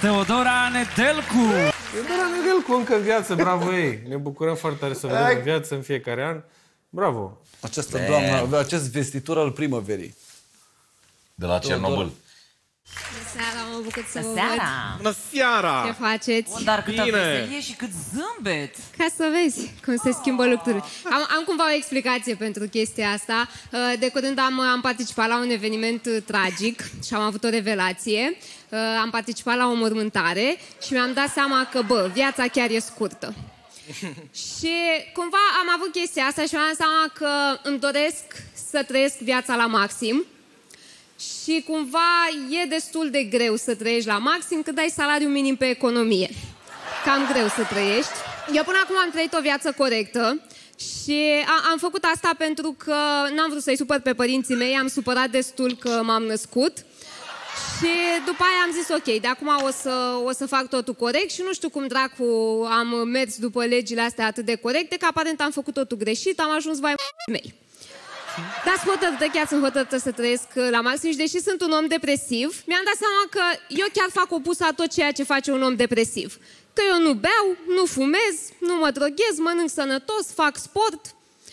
Teodora Nedelcu. Teodora Nedelcu încă în viață, bravo ei. Ne bucurăm foarte tare să vedem în viață în fiecare an. Bravo! Această doamnă avea acest vestitor al primăverii. De la Cernobâl. Bună seara, mă bucur să vă Seara! Bună seara! văd. Ce faceți? Bun, dar câtă Bine. veselie și cât zâmbet! Ca să vezi cum se schimbă lucrurile. Am, am cumva o explicație pentru chestia asta. Uh, De curând am, am participat la un eveniment uh, tragic și am avut o revelație. Uh, Am participat la o mormântare și mi-am dat seama că, bă, viața chiar e scurtă. și cumva am avut chestia asta și mi-am dat seama că îmi doresc să trăiesc viața la maxim. Și cumva e destul de greu să trăiești la maxim cât dai salariu minim pe economie. Cam greu să trăiești. Eu până acum am trăit o viață corectă și a, am făcut asta pentru că n-am vrut să-i supăr pe părinții mei, am supărat destul că m-am născut. Și după aia am zis, ok, de acum o să, o să fac totul corect și nu știu cum dracu am mers după legile astea atât de corecte, că aparent am făcut totul greșit, am ajuns vai mei. Dar sunt hotărâtă, chiar sunt hotărâtă să trăiesc uh, la maxim și deși sunt un om depresiv, mi-am dat seama că eu chiar fac opusul a tot ceea ce face un om depresiv. Că eu nu beau, nu fumez, nu mă droghez, mănânc sănătos, fac sport.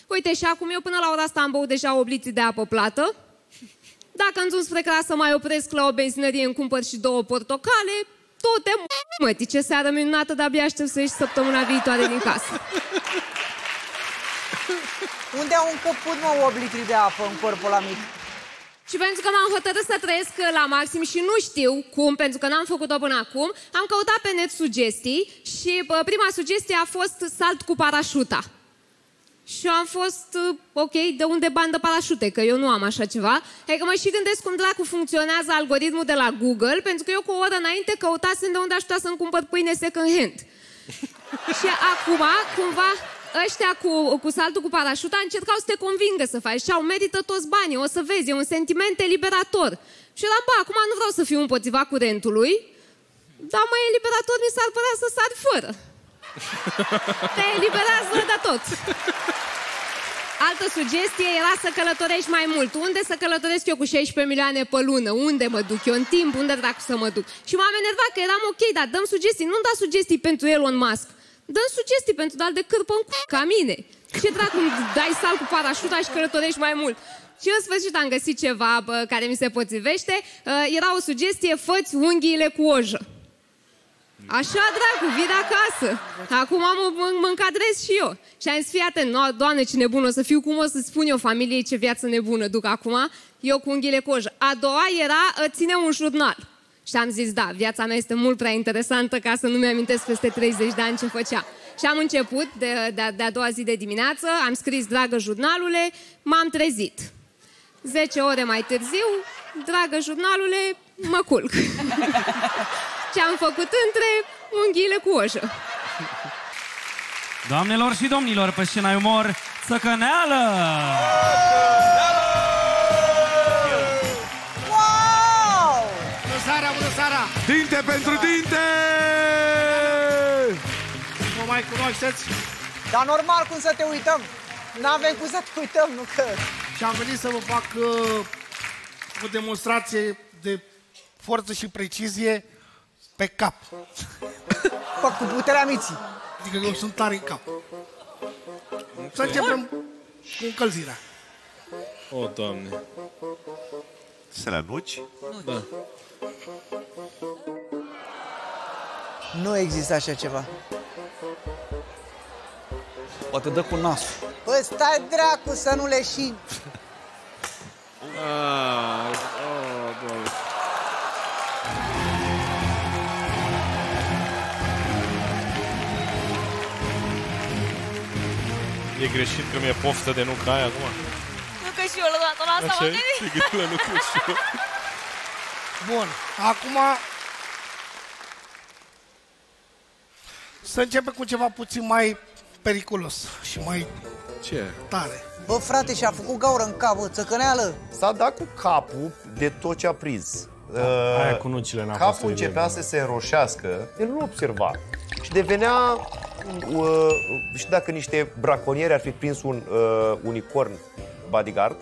Uite, și acum eu până la ora asta am băut deja obliții de apă plată. Dacă îmi drum spre casă, mai opresc la o benzinărie, îmi cumpăr și două portocale. Toate mătii, ce seară minunată, de-abia aștept să ieși săptămâna viitoare din casă. Unde au încăput, mă, 8 litri de apă în corpul la mic? Și pentru că m-am hotărât să trăiesc la maxim și nu știu cum, pentru că n-am făcut-o până acum, am căutat pe net sugestii și bă, prima sugestie a fost salt cu parașuta. Și am fost, uh, ok, de unde bani de parașute, că eu nu am așa ceva. Adică mă și gândesc cum dracu funcționează algoritmul de la Google, pentru că eu cu o oră înainte căutasem de unde aș putea să-mi cumpăr pâine second hand. și acum, cumva, ăștia cu, cu saltul cu parașuta încercau să te convingă să faci și au merită toți banii, o să vezi, e un sentiment eliberator. Și eu eram, bă, acum nu vreau să fiu împotriva curentului, dar mai eliberator mi s-ar părea să sar fără. Te eliberează de tot. Altă sugestie era să călătorești mai mult. Unde să călătoresc eu cu 16 milioane pe lună? Unde mă duc eu în timp? Unde dracu să mă duc? Și m-am enervat că eram ok, dar dăm sugestii. Nu-mi da sugestii pentru Elon Musk. Dăm sugestii pentru dal de cârpă în cu ca mine. Ce dracu îmi dai sal cu parașuta și călătorești mai mult? Și în sfârșit am găsit ceva bă, care mi se potrivește. Uh, era o sugestie, făți unghiile cu ojă. Așa, dracu, vii de acasă. Acum mă, mă, mă încadrez și eu. Și am zis, fii atent, no, doamne, ce nebună o să fiu, cum o să spun eu familiei ce viață nebună duc acum, eu cu unghiile cojă. A doua era, ă, ține un jurnal. Și am zis, da, viața mea este mult prea interesantă ca să nu-mi amintesc peste 30 de ani ce făcea. Și am început de, de, de a doua zi de dimineață, am scris, dragă jurnalule, m-am trezit. 10 ore mai târziu, dragă jurnalule, mă culc. Ce am făcut între unghiile cu oșă. Doamnelor și domnilor, pe scena umor, Țăcăneală! Pentru dinte! Mă mai cunoașteți? Dar normal cum să te uităm. N-avem cum să te uităm, nu că... Și am venit să vă fac uh, o demonstrație de forță și precizie pe cap. Bă, cu puterea miții. Adică eu sunt tare în cap. Să începem cu încălzirea. O, Doamne. Se la nuci? Nu există așa ceva. Poate dă cu nasul. Bă, stai dracu să nu leșini. Ah, oh, Doamne. E greșit că mi-e poftă de nuca aia acum? Nu că și eu la data asta Așa m-am e? gândit. E greu la nucă și eu. Bun, acum să începem cu ceva puțin mai periculos și mai Ce? tare. Bă, frate, și-a făcut gaură în cap, bă, țăcăneală. S-a dat cu capul de tot ce a prins. Aia Uh, cu nucile n-a fost capul evident, începea da. să se înroșească, el nu observa. Și devenea, uh, știi dacă niște braconieri ar fi prins un uh, unicorn bodyguard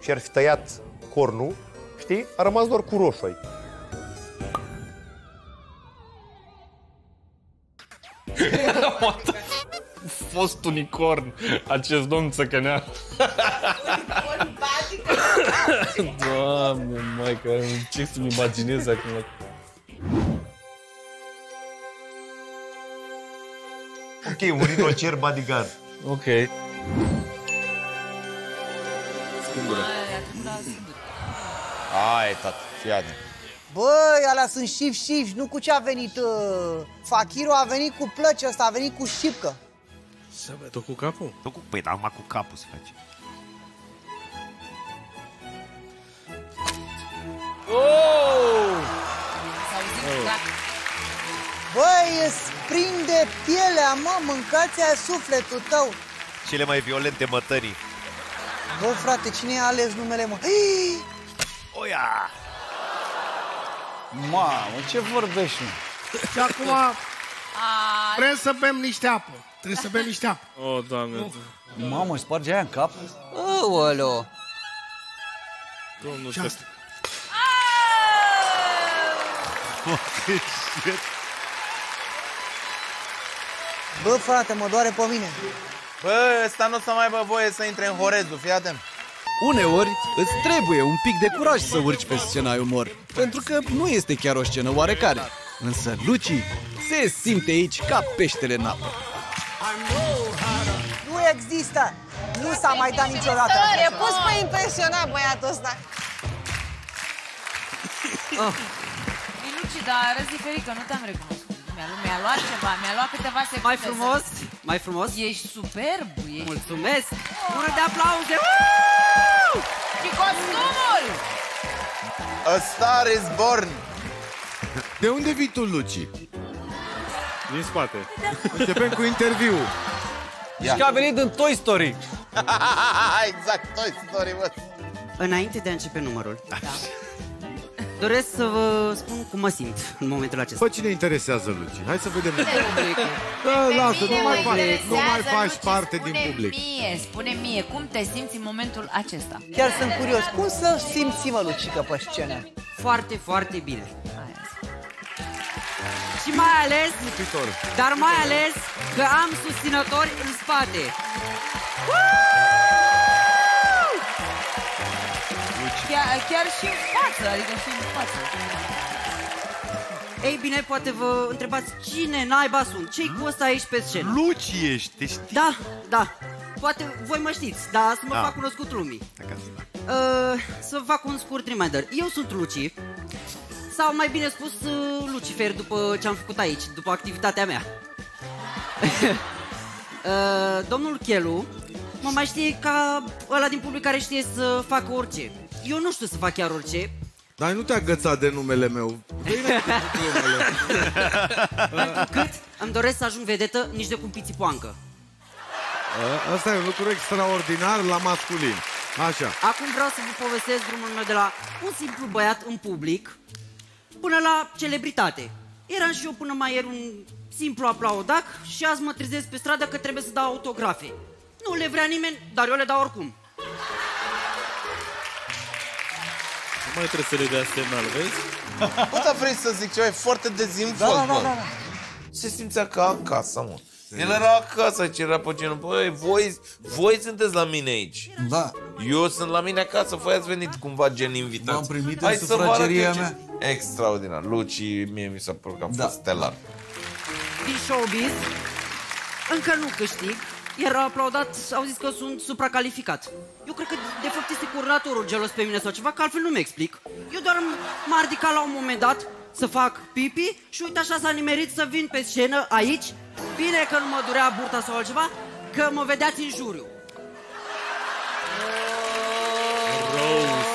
și ar fi tăiat cornul, știi? A rămas doar cu roșu aici. Fost unicorn, acest domn țăcănea. Doamne, mai că încerc să-mi imaginez acum. Ok, un rinocer bodyguard. Ok. Scândură. Hai, tată, fii atent. Băi, alea sunt șif șif, nu cu ce a venit uh, Fachiru a venit cu plăci ăsta, a venit cu șipcă. Să văd, tot cu capul? Tot cu, păi, dar numai cu capul se face. Oh! Băi, îți prinde pielea, mă, mâncați aia sufletul tău. Cele mai violente mătării. Bă, frate, cine a ales numele, mă? Oia! Mamă, ce vorbești, mă? Și acum vrem să bem niște apă. Trebuie să bem niște apă. Oh, doamne. Mamă, sparge aia în cap? Aoleo. Domnul Și asta. Bă, frate, mă doare pe mine. Bă, ăsta nu o să mai aibă voie să intre în Horezul, fii atent. Uneori îți trebuie un pic de curaj să urci pe scena ai umor, pentru că nu este chiar o scenă oarecare. Însă Luci se simte aici ca peștele în apă. Nu există. Nu s-a mai dat niciodată. E pus pe impresionat băiatul ăsta. Miluci, dar arăți diferit, că nu te-am recunoscut. Mi-a, mi-a luat ceva, mi-a luat câteva secunde. Mai frumos? să- Mai frumos? Ești superb, ești... Mulțumesc! Ură de aplauze! Și costumul! A Star is Born. De unde vii tu, Luci? Din spate. Începem cu interviu. Și că a venit în Toy Story. exact, Toy Story, bă. Înainte de a începe numărul, da. doresc să vă spun cum mă simt în momentul acesta. Pe cine interesează, Luci? Hai să vedem. publicul. Da, lasă, Mine nu mă mai faci, nu mai interesează, faci Luci, parte spune din public. mie, spune mie, cum te simți în momentul acesta? Chiar sunt curios. Cum să simți, mă, Lucică, pe scenă? Foarte, foarte bine. Și mai ales, Lucitor. dar mai ales că am susținători în spate. Chiar, chiar și în față, adică și în față. Ei bine, poate vă întrebați cine naiba sunt, cei cu ăsta aici pe scenă. Luci ești, te știi? Da, da. Poate voi mă știți, dar să mă Da. fac cunoscut lumii. Acasă, da. Uh, să vă fac un scurt reminder. Eu sunt Luci, sau mai bine spus uh, Lucifer, după ce am făcut aici, după activitatea mea. uh, domnul Chelu mă mai știe ca ăla din public care știe să facă orice. Eu nu știu să fac chiar orice, Dar nu te-a agățat de numele meu. Bine, pentru cât îmi doresc să ajung vedetă nici de cum pițipoancă. Asta e un lucru extraordinar la masculin. Așa. Acum vreau să vă povestesc drumul meu de la un simplu băiat în public până la celebritate. Eram și eu până mai ieri un simplu aplaudac și azi mă trezesc pe stradă că trebuie să dau autografe. Nu le vrea nimeni, dar eu le dau oricum. Nu mai trebuie să le dea semnal, vezi? Bă, dar vrei să zic ceva, e foarte dezinfolt, Da, da, da, bă. da, da. Se simțea ca acasă, mă. El era acasă, ce era pe genul, băi, voi, voi sunteți la mine aici. Da. Eu sunt la mine acasă, voi ați venit cumva gen invitați. M-am primit în Hai să vă arăt sufrageria eu ce- mea. Extraordinar. Luci, mie mi s-a părut că a Da. fost stelar. Din showbiz, încă nu câștig, iar aplaudat au zis că sunt supracalificat. Eu cred că de fapt este coordonatorul gelos pe mine sau ceva, că altfel nu mi explic. Eu doar m-a ridicat la un moment dat să fac pipi și uite așa s-a nimerit să vin pe scenă aici. Bine că nu mă durea burta sau altceva, că mă vedeați în juriu. Rose.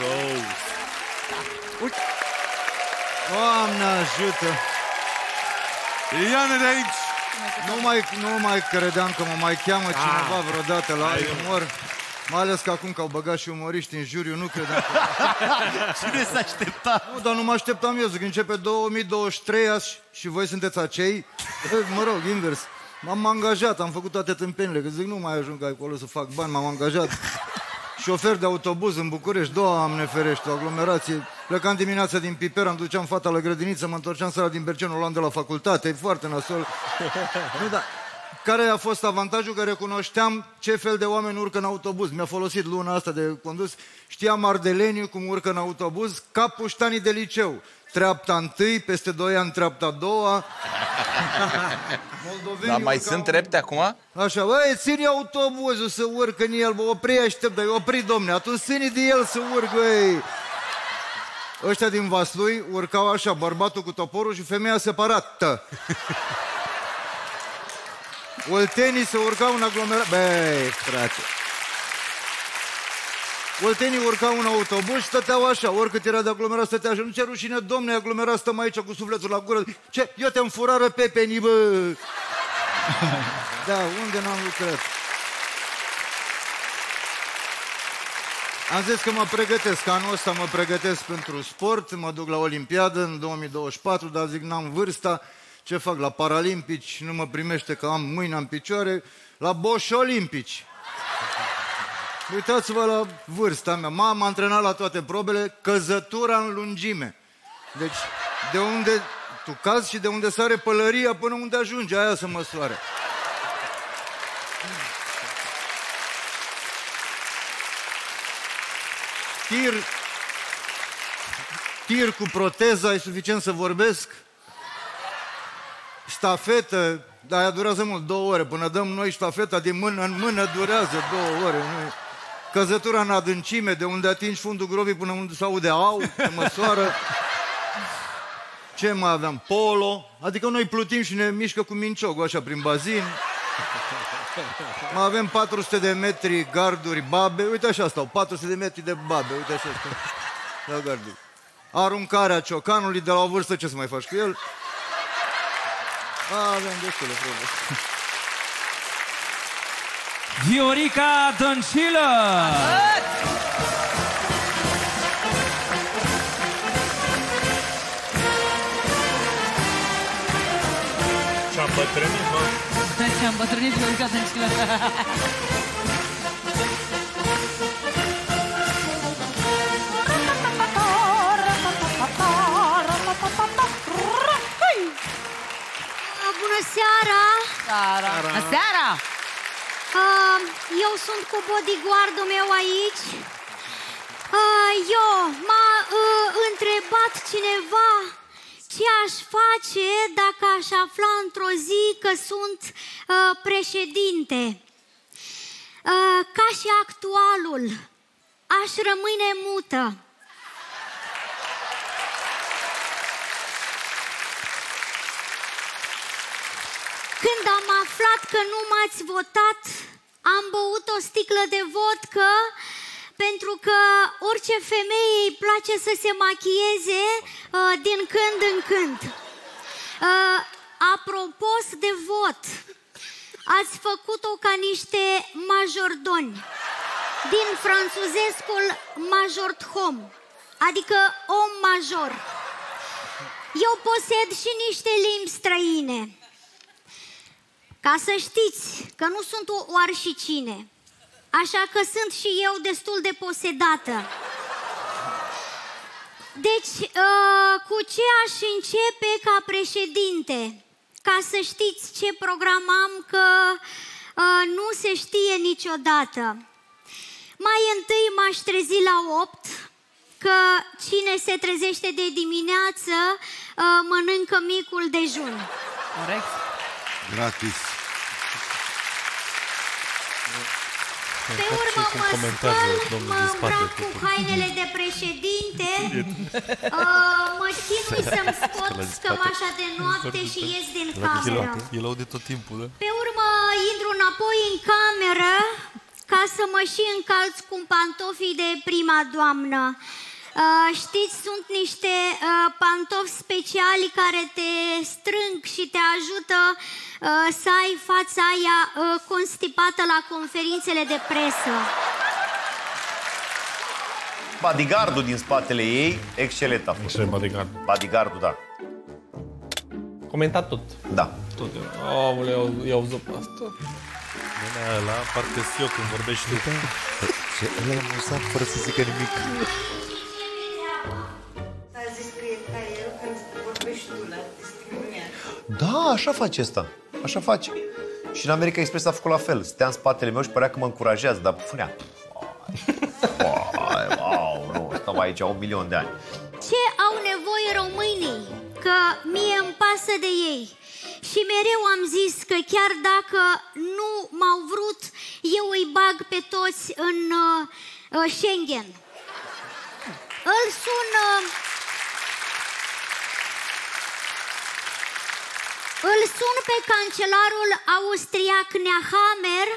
Rose. Doamne ajută! Ia-ne de aici! Nu mai, nu mai credeam că mă mai cheamă cineva vreodată la ai umor. Mai ales că acum că au băgat și umoriști în juriu, nu credeam că... Cine s-a așteptat? Nu, dar nu mă așteptam eu, zic, începe 2023 azi și voi sunteți acei. Mă rog, invers. M-am angajat, am făcut toate tâmpenile, că zic, nu mai ajung acolo să fac bani, m-am angajat. șofer de autobuz în București, Doamne ferește, o aglomerație. Plecam dimineața din Piper, îmi duceam fata la grădiniță, mă întorceam seara din Bercen, o luam de la facultate, e foarte nasol. nu, da. Care a fost avantajul? Că recunoșteam ce fel de oameni urcă în autobuz. Mi-a folosit luna asta de condus. Știam ardeleniu cum urcă în autobuz, ca puștanii de liceu. Treapta întâi, peste doi ani treapta a doua. Moldovenii Dar mai urcau- sunt trepte acum? Așa, băi, ține autobuzul să urcă în el, bă, opri, aștept, dai, opri, domne, atunci ține de el să urcă, băi. Ăștia din Vaslui urcau așa, bărbatul cu toporul și femeia separată. Oltenii se urcau în aglomerat... Băi, frate. Oltenii urcau în autobuz și stăteau așa, oricât era de aglomerat, stătea așa. Nu ți rușine, domne, aglomerat, stăm aici cu sufletul la gură. Ce? Eu te-am furară pepenii, bă! Da, unde n-am lucrat? Am zis că mă pregătesc, anul ăsta mă pregătesc pentru sport, mă duc la Olimpiadă în 2024, dar zic n-am vârsta, ce fac la Paralimpici, nu mă primește că am mâina în picioare, la Bosch Olimpici. Uitați-vă la vârsta mea, m-am antrenat la toate probele, căzătura în lungime. Deci, de unde tu cazi și de unde sare pălăria până unde ajunge, aia să măsoare. Tir, tir cu proteza, e suficient să vorbesc. Ștafetă, dar aia durează mult, două ore. Până dăm noi ștafeta din mână în mână, durează două ore. Nu? Căzătura în adâncime, de unde atingi fundul grobii până unde se aude au, se măsoară. Ce mai aveam? Polo. Adică noi plutim și ne mișcă cu minciogul așa prin bazin. Mai avem 400 de metri garduri babe. Uite așa stau, 400 de metri de babe. Uite așa stau. La garduri. Aruncarea ciocanului de la o vârstă, ce să mai faci cu el? A, avem destule probe. Viorica Dăncilă! Și-am bătrânit, mă. Și am bătrânit Viorica Dăncilă. Bună seara! Seara! Seara! Uh, eu sunt cu bodyguardul meu aici. Uh, eu m-a uh, întrebat cineva ce aș face dacă aș afla într-o zi că sunt uh, președinte. Uh, ca și actualul, aș rămâne mută. Când am aflat că nu m-ați votat, am băut o sticlă de vodcă pentru că orice femeie îi place să se machieze uh, din când în când. Uh, apropo de vot, ați făcut-o ca niște majordoni din franțuzescul majordhom, adică om major. Eu posed și niște limbi străine. Ca să știți că nu sunt o oarșicine, așa că sunt și eu destul de posedată. Deci, uh, cu ce aș începe ca președinte? Ca să știți ce program am, că uh, nu se știe niciodată. Mai întâi m-aș trezi la 8, că cine se trezește de dimineață uh, mănâncă micul dejun. Corect. Gratis. Pe urmă cum mă comentează spăl, domnul mă din spate. îmbrac cu hainele de președinte, uh, mă șchinui să-mi scot Ăla din spate. scămașa de noapte și ies din cameră. El aude tot timpul, da? Pe urmă intru înapoi în cameră ca să mă și încalț cu pantofii de prima doamnă. Uh, știți, sunt niște uh, pantofi speciali care te strâng și te ajută uh, să ai fața aia uh, constipată la conferințele de presă. Bodyguardul din spatele ei, excelent a fost. Excelent bodyguard. Bodyguardul, da. Comentat tot. Da. Tot. Aoleu, i-au zăpat asta. Mâna ăla, parcă eu când vorbești tu. Ce ăla e amuzant fără să zică nimic. Da, așa face asta. Așa face. Și în America Express a făcut la fel. Stea în spatele meu și părea că mă încurajează, dar punea. Vai, wow, nu, stau aici un milion de ani. Ce au nevoie românii? Că mie îmi pasă de ei. Și mereu am zis că chiar dacă nu m-au vrut, eu îi bag pe toți în uh, uh, Schengen. Îl sun... Uh, îl sun pe cancelarul austriac Nehammer,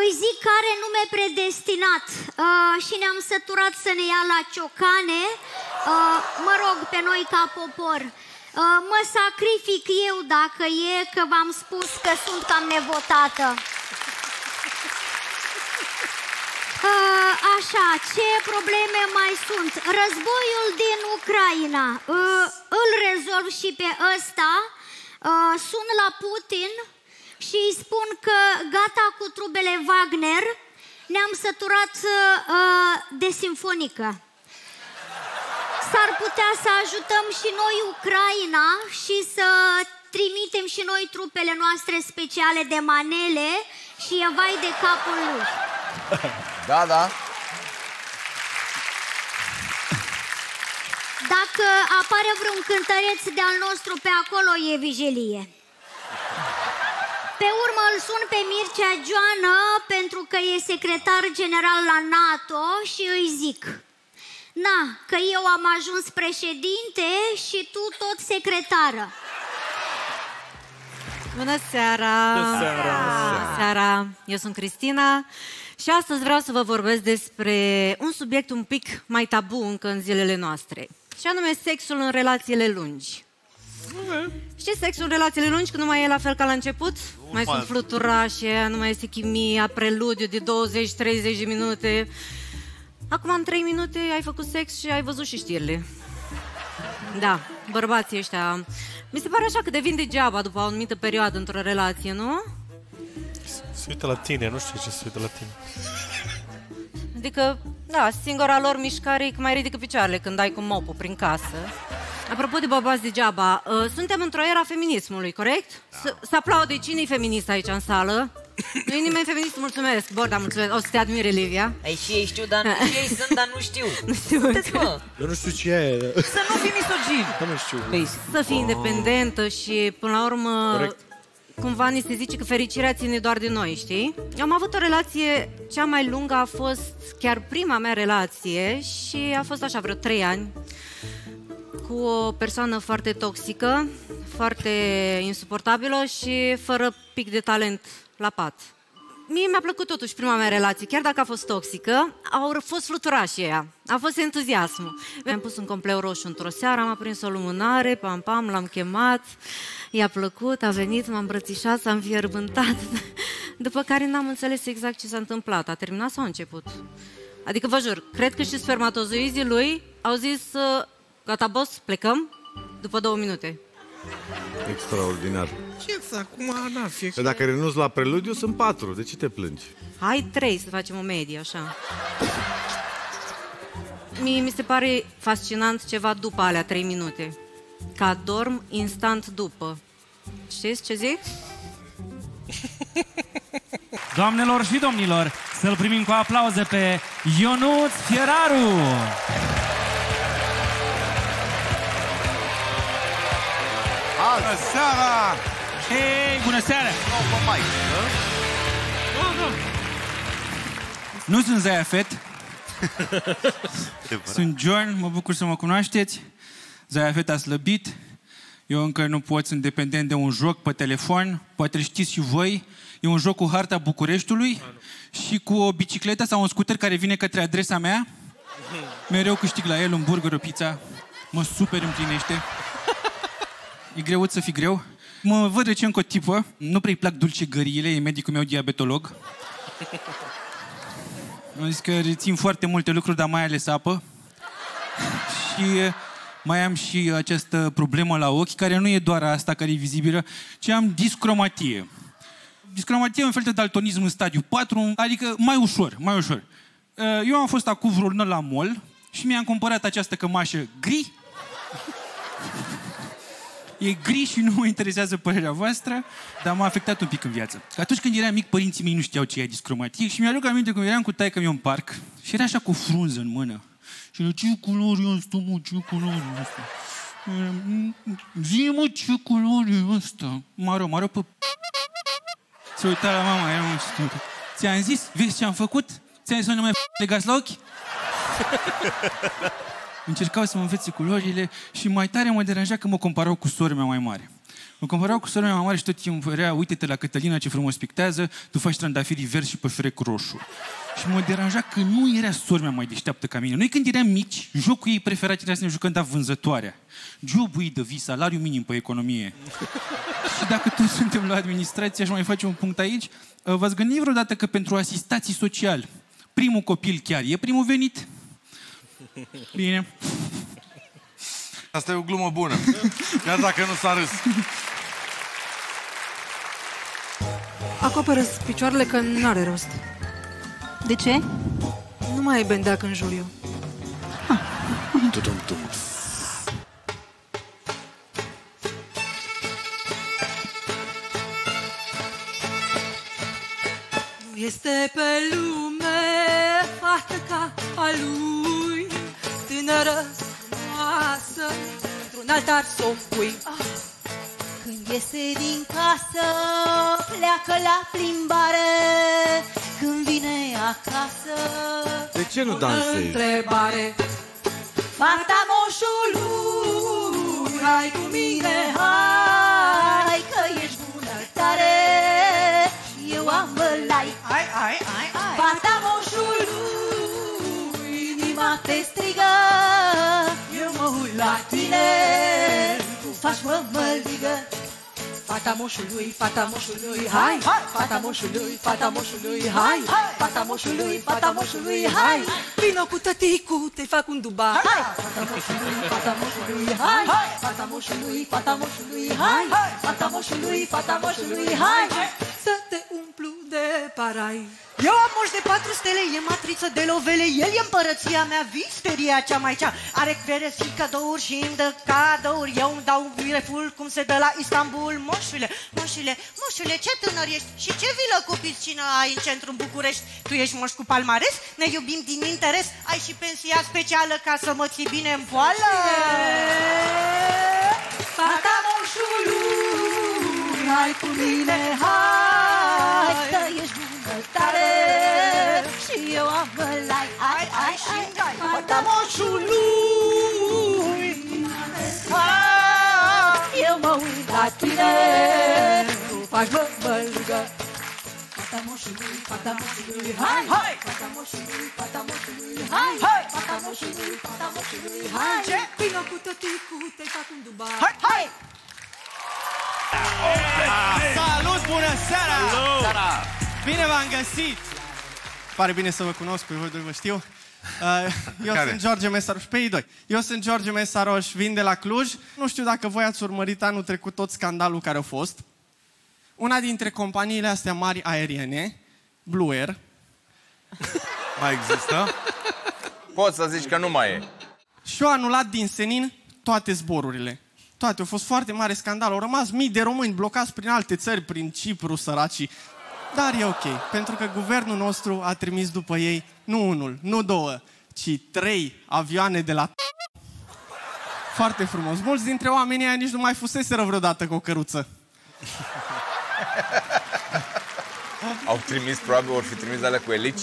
îi zic că are nume predestinat uh, și ne-am săturat să ne ia la ciocane, uh, mă rog, pe noi ca popor. Uh, mă sacrific eu dacă e, că v-am spus că sunt cam nevotată. Uh, așa, ce probleme mai sunt? Războiul din Ucraina. Uh, îl rezolv și pe ăsta. Uh, sun la Putin și îi spun că gata cu trubele Wagner, ne-am săturat uh, de simfonică. S-ar putea să ajutăm și noi Ucraina și să trimitem și noi trupele noastre speciale de manele și e vai de capul lui. Da, da. Dacă apare vreun cântăreț de-al nostru pe acolo, e vigilie. Pe urmă îl sun pe Mircea Joană pentru că e secretar general la NATO și îi zic Na, că eu am ajuns președinte și tu tot secretară. Bună seara! Bună seara! Bună seara! Eu sunt Cristina și astăzi vreau să vă vorbesc despre un subiect un pic mai tabu încă în zilele noastre. Și anume sexul în relațiile lungi. Știți sexul în relațiile lungi când nu mai e la fel ca la început? mai mai- sunt fluturașe, nu mai este chimia, preludiu de 20-30 de minute. Acum în 3 minute ai făcut sex și ai văzut și știrile. Da, bărbații ăștia. Mi se pare așa că devin degeaba după o anumită perioadă într-o relație, nu? Se uită la tine, nu știu ce se uită la tine. Adică, da, singura lor mișcare e că mai ridică picioarele când dai cu mopul prin casă. Apropo de bărbați degeaba, uh, suntem într-o era feminismului, corect? S- Să aplaude cine e feminist aici în sală? Nu e nimeni feminist, mulțumesc. Borda, mulțumesc. O să te admire, Livia. Ei, și ei știu, dar și ei sunt, dar nu știu. Nu știu. Sunteți, mă, Eu nu știu ce e. să nu fii misogin. Că nu știu. Păi, Să fii independentă și, până la urmă, Corect. Cumva ni se zice că fericirea ține doar de noi, știi? Eu am avut o relație, cea mai lungă a fost chiar prima mea relație și a fost așa vreo trei ani cu o persoană foarte toxică, foarte insuportabilă și fără pic de talent la pat. Mie mi-a plăcut totuși prima mea relație, chiar dacă a fost toxică, au fost fluturași ea, a fost entuziasmul. Mi-am pus un compleu roșu într-o seară, am aprins o lumânare, pam, pam, l-am chemat, i-a plăcut, a venit, m-a îmbrățișat, s-a înfierbântat, după care n-am înțeles exact ce s-a întâmplat, a terminat sau a început? Adică vă jur, cred că și spermatozoizii lui au zis, uh, gata boss, plecăm, după două minute. Extraordinar. Ce să, acum, na, Că fiecare... dacă renunți la preludiu, sunt patru. De ce te plângi? Hai trei să facem o medie, așa. Mie mi se pare fascinant ceva după alea trei minute. Ca dorm instant după. Știți ce zic? Doamnelor și domnilor, să-l primim cu aplauze pe Ionuț Fieraru! Bună seara! Hei, bună seara! Oh, mai, Nu sunt Zayafet, sunt John, mă bucur să mă cunoașteți. Zayafet a slăbit, eu încă nu pot, sunt dependent de un joc pe telefon, poate îl știți și voi. E un joc cu harta Bucureștiului și cu o bicicletă sau un scooter care vine către adresa mea. Mereu câștig la el un burger, o pizza. Mă super împlinește. E greu să fii greu. Mă văd recent cu o tipă, nu prea-i plac dulcegăriile, e medicul meu diabetolog. Am zis că rețin foarte multe lucruri, dar mai ales apă. și mai am și această problemă la ochi, care nu e doar asta care e vizibilă, ci am discromatie. Discromatie e un fel de daltonism în stadiu 4, adică mai ușor, mai ușor. Uh, Eu am fost acum vreo lună la mall și mi-am cumpărat această cămașă gri. E gri și nu mă interesează părerea voastră, dar m-a afectat un pic în viață. Că atunci când eram mic, părinții mei nu știau ce e discromatic și mi-aduc aminte când eram cu taică meu în parc și era așa cu frunză în mână. Și eu, ce culori e ăsta, mă, ce culori e ăsta? Zi, mă, ce culori e ăsta? Maro, maro, pe... Se uita la mama, era mă, ce- Ți-am zis, vezi ce am făcut? Ți-am zis să nu mai f- legați la ochi? Încercau să mă învețe culorile și mai tare mă deranja că mă comparau cu sora mea mai mare. Mă comparau cu sora mea mai mare și tot timpul îmi părea, uite-te la Cătălina ce frumos pictează, tu faci trandafirii verzi și pe frec roșu. Și mă deranja că nu era sora mea mai deșteaptă ca mine. Noi când eram mici, jocul ei preferat era să ne jucăm da vânzătoarea. Jobul ei de vii, salariu minim pe economie. și dacă toți suntem la administrație, aș mai face un punct aici, uh, v-ați gândit vreodată că pentru asistații sociali, primul copil chiar e primul venit? Bine. Asta e o glumă bună. Chiar dacă nu s-a râs. acoperă picioarele că nu are rost. De ce? Nu mai ai bendeac în jur eu. Tudum-tum. Nu este pe lume fată ca a lui Tânără, frumoasă, într-un altar să o pui. Când iese din casă, pleacă la plimbare. Când vine acasă De ce nu dansezi? Întrebare. Fata moșului, hai cu mine, hai Că ești bună tare și eu am bălai Hai, hai, te strigă Eu mă uit la tine, tu faci mămăligă Fata moșului, fata moșului, hai! Fata moșului, fata moșului, hai! Fata moșului, fata moșului, hai! Vino cu tăticu, te fac un duba! Hai! Fata moșului, fata moșului, hai! Fata moșului, fata moșului, hai! Fata moșului, fata moșului, hai! Să te umplu de parai! Eu am moș de patru stele, e matriță de lovele El e împărăția mea, visteria cea mai cea. Are cvere și cadouri și îmi dă cadouri Eu îmi dau un bireful cum se dă la Istanbul. Moșule, moșule, moșule, ce tânăr ești Și ce vilă cu piscină ai în centru în București? Tu ești moș cu palmares, ne iubim din interes. Ai și pensia specială ca să mă ții bine în poală Fata moșului, hai cu mine, hai. Că ești bună tare. Și eu am bălai Ai, ai, ai, ai, fata moșului hai, Eu mă uit la tine, tu faci mămăligă Fata moșului, fata moșului, hai, hai. Fata moșului, fata moșului, hai, hai. Fata moșului, fata moșului, hai. Ce? Vino cu tăticu, te fac un duba! Hai, hai! Salut, Bine v-am găsit! Pare bine să vă cunosc, pe voi doi vă știu. Uh, Eu Care? sunt George Mesaroș, pe ei doi. Eu sunt George Mesaroș, vin de la Cluj. Nu știu dacă voi ați urmărit anul trecut tot scandalul care a fost. Una dintre companiile astea mari aeriene, Blue Air, Mai există? Poți să zici că nu mai e. și-au anulat din senin toate zborurile. Toate. A fost foarte mare scandal. Au rămas mii de români blocați prin alte țări, prin Cipru, săracii. Dar e ok, pentru că guvernul nostru a trimis după ei nu unul, nu două, ci trei avioane de la... Foarte frumos. Mulți dintre oamenii aia nici nu mai fuseseră vreodată cu o căruță. Au trimis, probabil, vor fi trimis alea cu elici.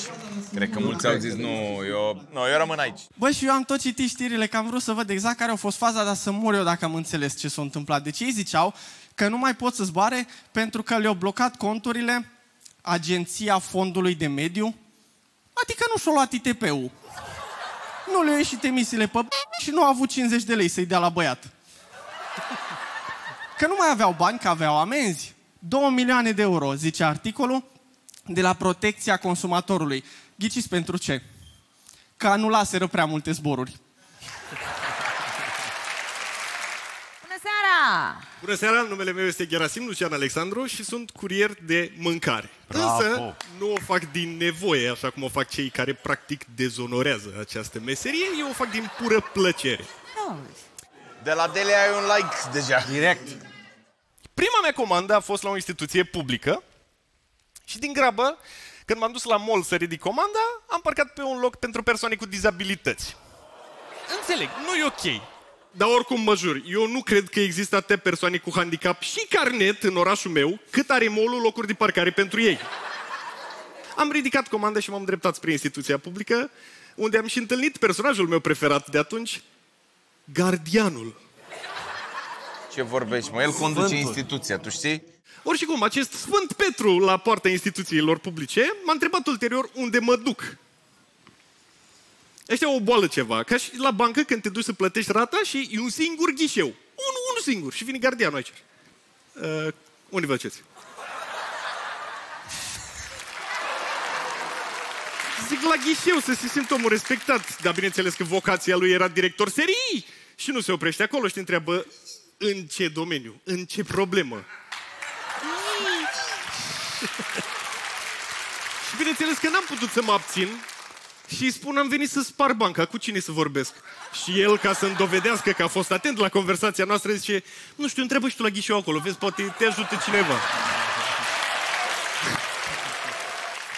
Cred că mulți au zis, nu, eu, nu, eu rămân aici. Bă, și eu am tot citit știrile, că am vrut să văd exact care a fost faza, dar să mor eu dacă am înțeles ce s-a întâmplat. Deci ei ziceau că nu mai pot să zboare pentru că le-au blocat conturile Agenția Fondului de Mediu, adică nu și-au luat ITP-ul. Nu le-au ieșit emisiile pe b- și nu au avut 50 de lei să-i dea la băiat. Că nu mai aveau bani, că aveau amenzi. 2 milioane de euro, zice articolul, de la protecția consumatorului. Ghiciți pentru ce? Că anulaseră prea multe zboruri. Bună seara! seara! Bună seara, numele meu este Gerasim Lucian Alexandru și sunt curier de mâncare. Bravo! Însă nu o fac din nevoie, așa cum o fac cei care practic dezonorează această meserie, eu o fac din pură plăcere. De la Dele ai un like deja. Direct. Prima mea comandă a fost la o instituție publică și din grabă, când m-am dus la mall să ridic comanda, am parcat pe un loc pentru persoane cu dizabilități. Înțeleg, nu e ok. Dar oricum mă jur, eu nu cred că există atâtea persoane cu handicap și carnet în orașul meu, cât are mall locuri de parcare pentru ei. Am ridicat comanda și m-am dreptat spre instituția publică, unde am și întâlnit personajul meu preferat de atunci, gardianul. Ce vorbești, mă? El conduce Sfântul. instituția, tu știi? Oricum, acest Sfânt Petru la poarta instituțiilor publice m-a întrebat ulterior unde mă duc. Ăștia au o boală ceva, ca și la bancă când te duci să plătești rata și e un singur ghișeu. Unul, unul singur. Și vine gardianul aici. Uh, unde vă duceți? Zic la ghișeu să se simtă omul respectat. Dar bineînțeles că vocația lui era director serii. Și nu se oprește acolo și te întreabă în ce domeniu, în ce problemă. și bineînțeles că n-am putut să mă abțin și îi spun am venit să spar banca, cu cine să vorbesc? Și el, ca să-mi dovedească că a fost atent la conversația noastră, zice, nu știu, întreabă și tu la ghișeu acolo, vezi, poate te ajută cineva.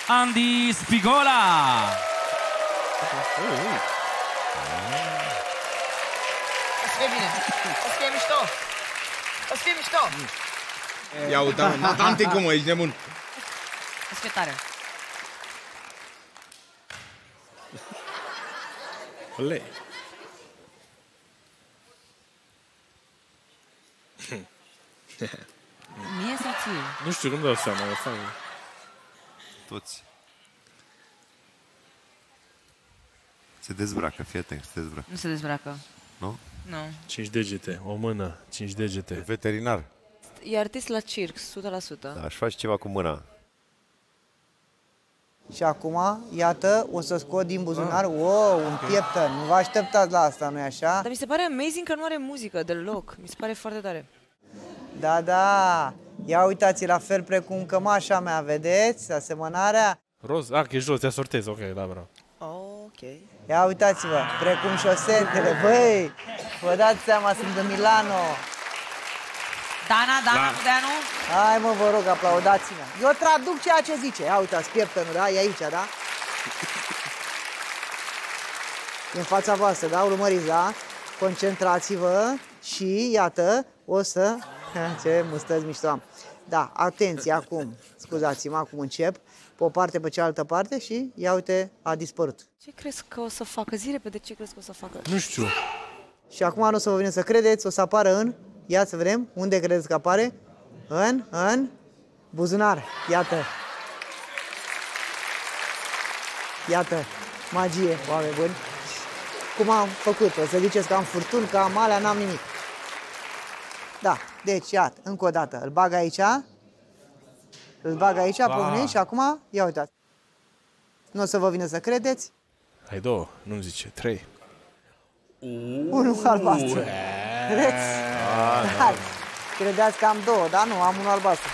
Andy Spigola! O să fie bine. O să fie mișto. O să fie mișto. Ia uita, mă, tante cum ești nebun. O să fie tare. Ole. Mie sau ție? nu știu, nu-mi dau seama, eu fac... Toți. Se dezbracă, fii atent, se dezbracă. Nu se dezbracă. Nu? Nu. Cinci degete, o mână, cinci degete. Veterinar. E artist la circ, 100%. Da, aș face ceva cu mâna. Și acum, iată, o să scot din buzunar, wow, un pieptăn. Nu vă așteptați la asta, nu-i așa? Dar mi se pare amazing că nu are muzică deloc. Mi se pare foarte tare. Da, da. Ia uitați, la fel precum cămașa mea, vedeți? Asemănarea? Roz? Ah, că e jos, te asortezi, ok, da, bravo. Ok. Ia uitați-vă, precum șosetele, băi! Vă dați seama, sunt de Milano. Dana, Dana Da. Budeanu? Hai mă, vă rog, aplaudați-mă. Eu traduc ceea ce zice. Ia uitați, pieptănul, da? E aici, da? E în fața voastră, da? Urmăriți, da? Concentrați-vă și, iată, o să... Ce mustăți mișto am. Da, atenție, acum. Scuzați-mă, acum încep. Pe o parte, pe cealaltă parte și, ia uite, a dispărut. Ce crezi că o să facă? Zi repede ce crezi că o să facă? Nu știu. Și acum nu o să vă vină să credeți, o să apară în... Ia să vedem, unde credeți că apare? În, în, buzunar. Iată. Iată, magie, oameni buni. Cum am făcut? O să ziceți că am furtuni, că am alea, n-am nimic. Da, deci, iată, încă o dată. Îl bag aici, îl bag aici, pe Wow. unii și acum, ia uitați. Nu o să vă vină să credeți. Hai două, nu-mi zice, trei. Unul albastru. Vedeți? Ah, Hai. Credeați că am două, dar nu, am unul albastru.